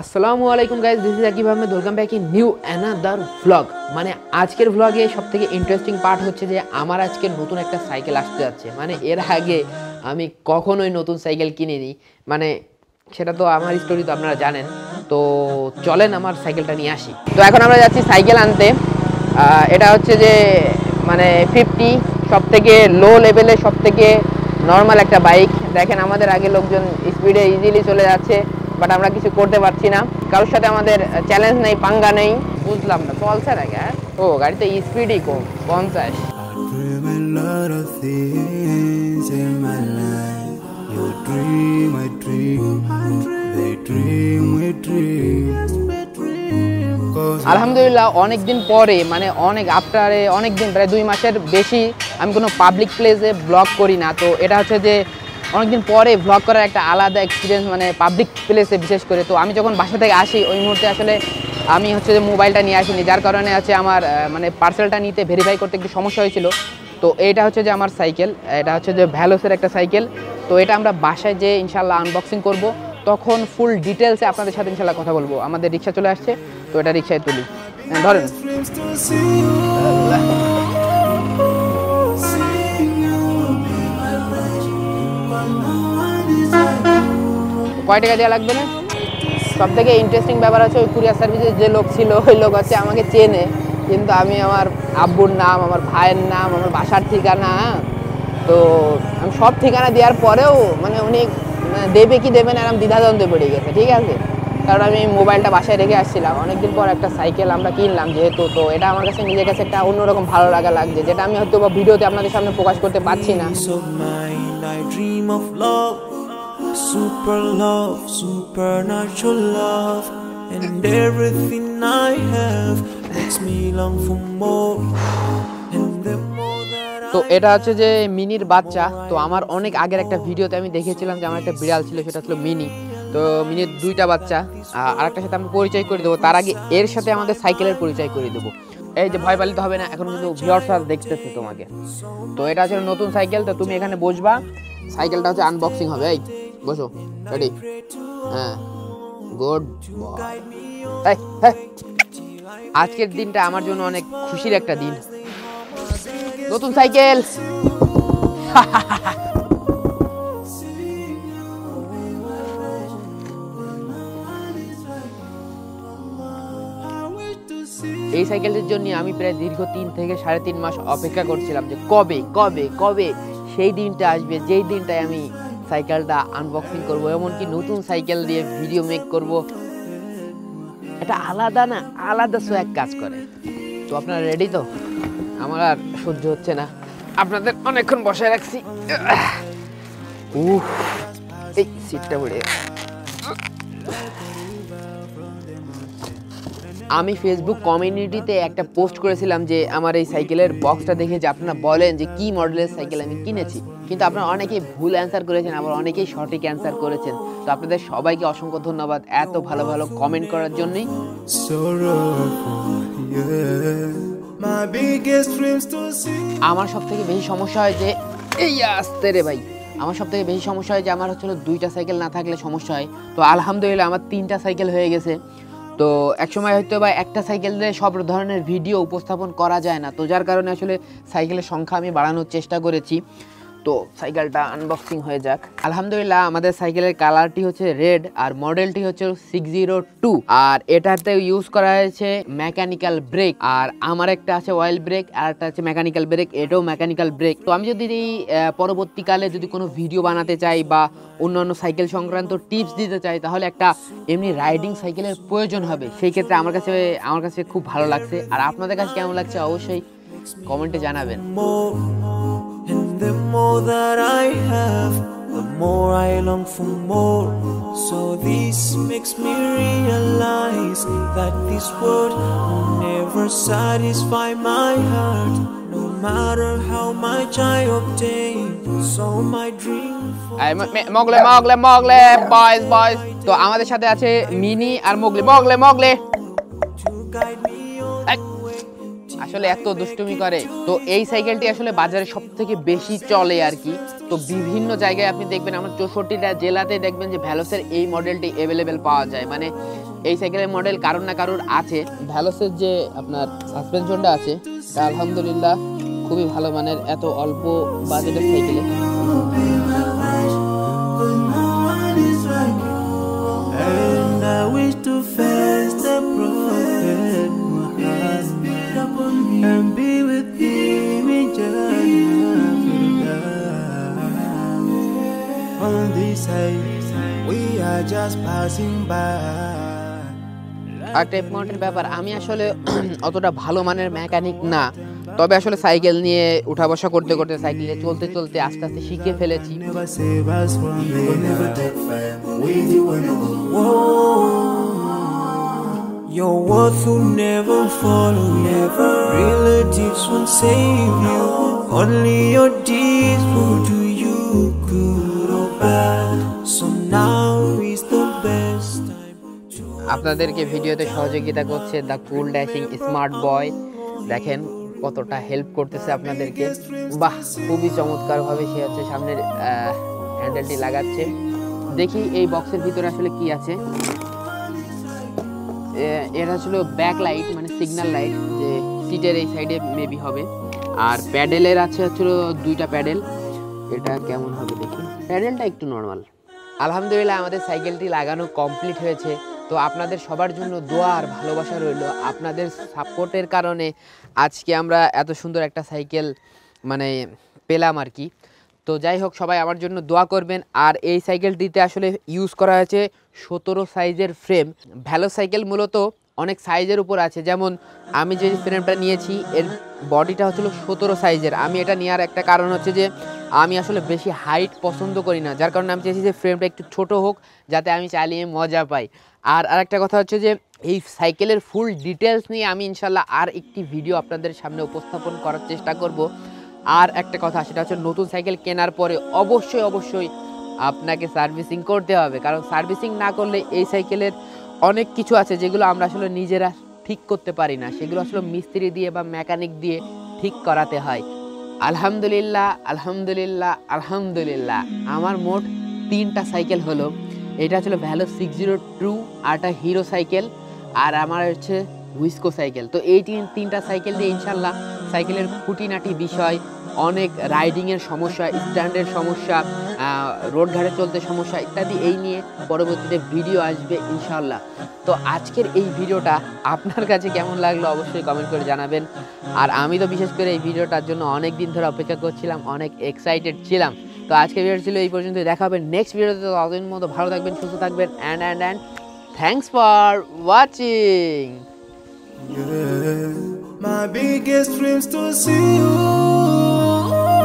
আসসালামু আলাইকুম guys this is Akib Ahmed welcome back in new another vlog মানে আজকের ভ্লগে সব থেকে ইন্টারেস্টিং পার্ট হচ্ছে যে আমার আজকে নতুন একটা সাইকেল আসতে যাচ্ছে। মানে এর আগে আমি কখনোই নতুন সাইকেল কিনিনি। মানে সেটা তো আমার স্টোরি তো আপনারা জানেন। তো চলেন আমার সাইকেলটা নিয়ে আসি। তো এখন আমরা যাচ্ছি সাইকেল আনতে। এটা হচ্ছে যে মানে ফিফটি সব থেকে লো লেভেলে সব থেকে নর্মাল একটা বাইক দেখেন আমাদের আগে লোকজন স্পিডে ইজিলি চলে যাচ্ছে বাট আমরা কিছু করতে পারছি না। কারোর সাথে আমাদের চ্যালেঞ্জ নেই, পাঙ্গা নেই। বুঝলাম না চলছে নাকি হ্যাঁ? ও, গাড়িতে স্পিডই কম, পঞ্চাশ। আলহামদুলিল্লাহ অনেক দিন পরে মানে অনেক আফটারে অনেক দিন প্রায় দুই মাসের বেশি আমি কোনো পাবলিক প্লেসে ব্লগ করি না। তো এটা হচ্ছে যে অনেকদিন পরে ব্লগ করার একটা আলাদা এক্সপিরিয়েন্স মানে পাবলিক প্লেসে বিশেষ করে। তো আমি যখন বাসা থেকে আসি ওই মুহূর্তে আসলে আমি হচ্ছে যে মোবাইলটা নিয়ে আসিনি। যার কারণে আছে আমার মানে পার্সেলটা নিতে ভেরিফাই করতে একটু সমস্যা হয়েছিল। তো এটা হচ্ছে যে আমার সাইকেল এটা হচ্ছে যে ভ্যালোসের একটা সাইকেল তো এটা আমরা বাসায় যে ইনশাল্লাহ আনবক্সিং করব। তখন ফুল ডিটেলসে আপনাদের সাথে ইনশাল্লাহ কথা বলব। আমাদের রিক্সা চলে আসছে তো এটা রিক্সায় তুলি। হ্যাঁ, ধরেন। কয় টাকা দেওয়া লাগবে না? সব থেকে ইন্টারেস্টিং ব্যাপার আছে ওই কুরিয়ার সার্ভিসের যে লোক ছিল, ওই লোক হচ্ছে আমাকে চেনে। কিন্তু আমি আমার আব্বুর নাম, আমার ভাইয়ের নাম, আমার বাসার ঠিকানা হ্যাঁ? তো আমি সব ঠিকানা দেওয়ার পরেও মানে উনি মানে দেবে কি দেবে না এরকম দ্বিধাদ্বন্দ্বে পড়ে গেছে, ঠিক আছে? কারণ আমি মোবাইলটা বাসায় রেখে আসছিলাম। অনেকদিন পর একটা সাইকেল আমরা কিনলাম যেহেতু, তো এটা আমার কাছে নিজের কাছে একটা অন্যরকম ভালো লাগা লাগছে, যেটা আমি হয়তো বা ভিডিওতে আপনাদের সামনে প্রকাশ করতে পারছি না। Super love, supernatural love, and everything I have makes me long for more. And the more that তো এটা হচ্ছে যে মিনির বাচ্চা। তো আমার অনেক আগের একটা ভিডিওতে আমি দেখেছিলাম যে আমার একটা বিড়াল ছিল সেটা ছিল মিনি। তো মিনির দুইটা বাচ্চা আর একটা সাথে আমরা পরিচয় করে দেবো। তার আগে এর সাথে আমাদের সাইকেলের পরিচয় করে দেবো। এই যে ভয় পালিত হবে না এখন কিন্তু ভিওর্সার দেখতেছে তোমাকে। তো এটা হচ্ছে নতুন সাইকেল তো তুমি এখানে বসবা। সাইকেলটা হচ্ছে আনবক্সিং হবে এই। বসো রেডি হ্যাঁ গুড আজকের দিনটা আমার জন্য অনেক খুশির একটা দিন। নতুন সাইকেল। এই সাইকেলটির জন্য আমি প্রায় দীর্ঘ তিন থেকে সাড়ে তিন মাস অপেক্ষা করছিলাম যে কবে কবে কবে সেই দিনটা আসবে, যেই দিনটায় আমি সাইকেলটা আনবক্সিং করব, এমনকি নতুন সাইকেল দিয়ে ভিডিও মেক করব। এটা আলাদা না, আলাদা সো এক কাজ করে। তো আপনারা রেডি তো? আমার আর সহ্য হচ্ছে না। আপনাদের অনেকক্ষণ বসায় রাখছি। উহ, এই সিটটা পড়ে আমি ফেসবুক কমিউনিটিতে একটা পোস্ট করেছিলাম যে আমার এই সাইকেলের বক্সটা দেখে যে আপনারা বলেন যে কি মডেলের সাইকেল আমি কিনেছি। কিন্তু আপনারা অনেকেই ভুল অ্যান্সার করেছেন আবার অনেকেই সঠিক অ্যান্সার করেছেন। তো আপনাদের সবাইকে অসংখ্য ধন্যবাদ এত ভালো ভালো কমেন্ট করার জন্যই। আমার সব থেকে বেশি সমস্যা হয় যে এই আসতে রে ভাই। আমার সব থেকে বেশি সমস্যা হয় যে আমার হচ্ছে হলো দুইটা সাইকেল না থাকলে সমস্যা হয়। তো আলহামদুলিল্লাহ আমার তিনটা সাইকেল হয়ে গেছে। তো একসময় হয়তো বা একটা সাইকেল দিয়ে সব ধরনের ভিডিও উপস্থাপন করা যায় না। তো যার কারণে আসলে সাইকেলের সংখ্যা আমি বাড়ানোর চেষ্টা করেছি। তো সাইকেলটা আনবক্সিং হয়ে যাক। আলহামদুলিল্লাহ, আমাদের সাইকেলের কালারটি হচ্ছে রেড আর মডেলটি হচ্ছে সিক্স জিরো টু আর এটাতে ইউজ করা হয়েছে মেকানিক্যাল ব্রেক আর আমার একটা আছে অয়েল ব্রেক আর একটা আছে মেকানিক্যাল ব্রেক এটাও মেকানিক্যাল ব্রেক তো আমি যদি পরবর্তীকালে যদি কোনো ভিডিও বানাতে চাই বা অন্যান্য সাইকেল সংক্রান্ত টিপস দিতে চাই, তাহলে একটা এমনি রাইডিং সাইকেলের প্রয়োজন হবে। সেই ক্ষেত্রে আমার কাছে আমার কাছে খুব ভালো লাগছে। আর আপনাদের কাছে কেমন লাগছে অবশ্যই কমেন্টে জানাবেন। The more that I have, the more I long for more. So this makes me realize that this world will never satisfy my heart, no matter how much I obtain. So my dream মগলে মগলে মগলে boys boys তো আমাদের সাথে আছে mini আর মগলে মগলে মগলে আসলে এত দুষ্টুমি করে। তো এই সাইকেলটি আসলে বাজারে সব থেকে বেশি চলে আর কি। তো বিভিন্ন জায়গায় আপনি দেখবেন আমার চৌষট্টিটা জেলাতে দেখবেন যে ভ্যালোসের এই মডেলটি অ্যাভেলেবেল পাওয়া যায়। মানে এই সাইকেলের মডেল কারোর না কারোর আছে। ভ্যালোসের যে আপনার সাসপেনশনটা আছে, তা আলহামদুলিল্লাহ খুবই ভালো মানের, এত অল্প বাজেটের সাইকেলে say we ব্যাপার আমি আসলে অতটা ভালো মানের মেকানিক না। তবে আসলে সাইকেল নিয়ে উঠা বসা করতে করতে সাইকেলে চলতে চলতে আস্তে আস্তে শিখে ফেলেছি। Your আপনাদেরকে ভিডিওতে সহযোগিতা করছে the cool dashing smart boy দেখেন কতটা হেল্প করতেছে আপনাদেরকে। বাহ, খুবই চমৎকারভাবে সে হচ্ছে সামনের হ্যান্ডেলটি লাগাচ্ছে। দেখি এই বক্সের ভিতরে আসলে কি আছে। এটা ছিল ব্যাক লাইট মানে সিগন্যাল লাইট যে সিটের এই সাইডে মেবি হবে। আর প্যাডেলের আছে হচ্ছিল দুইটা প্যাডেল এটা কেমন হবে দেখি। প্যাডেলটা একটু নর্মাল আলহামদুলিল্লাহ আমাদের সাইকেলটি লাগানো কমপ্লিট হয়েছে। তো আপনাদের সবার জন্য দোয়া আর ভালোবাসা রইল। আপনাদের সাপোর্টের কারণে আজকে আমরা এত সুন্দর একটা সাইকেল মানে পেলাম আর কি। তো যাই হোক, সবাই আমার জন্য দোয়া করবেন। আর এই সাইকেলটিতে আসলে ইউজ করা হয়েছে সতেরো সাইজের ফ্রেম ভ্যালো সাইকেল মূলত অনেক সাইজের উপর আছে। যেমন, আমি যে ফ্রেমটা নিয়েছি, এর বডিটা হচ্ছিল সতেরো সাইজের আমি এটা নেওয়ার একটা কারণ হচ্ছে যে, আমি আসলে বেশি হাইট পছন্দ করি না। যার কারণে আমি চেয়েছি যে ফ্রেমটা একটু ছোট হোক, যাতে আমি চালিয়ে মজা পাই। আর আরেকটা কথা হচ্ছে যে, এই সাইকেলের ফুল ডিটেলস নিয়ে আমি ইনশাল্লাহ আর একটি ভিডিও আপনাদের সামনে উপস্থাপন করার চেষ্টা করব। আর একটা কথা, সেটা হচ্ছে নতুন সাইকেল কেনার পরে অবশ্যই অবশ্যই আপনাকে সার্ভিসিং করতে হবে। কারণ সার্ভিসিং না করলে এই সাইকেলের অনেক কিছু আছে যেগুলো আমরা আসলে নিজেরা ঠিক করতে পারি না। সেগুলো আসলে মিস্ত্রি দিয়ে বা মেকানিক দিয়ে ঠিক করাতে হয়। আলহামদুলিল্লাহ আলহামদুলিল্লাহ আলহামদুলিল্লাহ। আমার মোট তিনটা সাইকেল হলো। এটা ছিল ভ্যালো সিক্স জিরো টু আরটা হিরো সাইকেল আর আমার হচ্ছে হুইস্কো সাইকেল তো এই তিন, তিনটা সাইকেল দিয়ে ইনশাল্লাহ সাইকেলের খুঁটিনাটি বিষয় অনেক রাইডিংয়ের সমস্যা স্ট্যান্ডের সমস্যা রোড ঘাটে চলতে সমস্যা ইত্যাদি এই নিয়ে পরবর্তীতে ভিডিও আসবে ইনশাল্লাহ তো আজকের এই ভিডিওটা আপনার কাছে কেমন লাগল অবশ্যই কমেন্ট করে জানাবেন। আর আমি তো বিশেষ করে এই ভিডিওটার জন্য অনেক দিন ধরে অপেক্ষা করছিলাম, অনেক এক্সাইটেড ছিলাম। তো আজকের ভিডিও ছিল এই পর্যন্ত দেখা হবে নেক্সট ভিডিওতে ততদিন মতো ভালো থাকবেন, সুস্থ থাকবেন and and and thanks for watching. My biggest dreams to see you.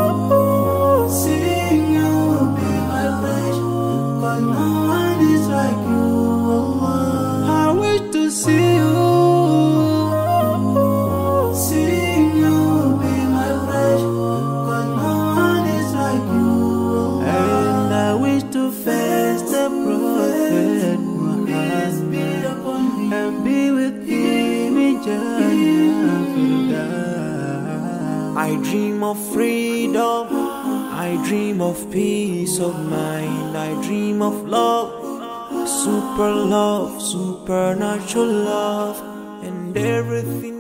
I dream of freedom. I dream of peace of mind. I dream of love. Super love, supernatural love, and everything